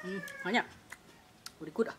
Hmm, banyak. Boleh ikut dah.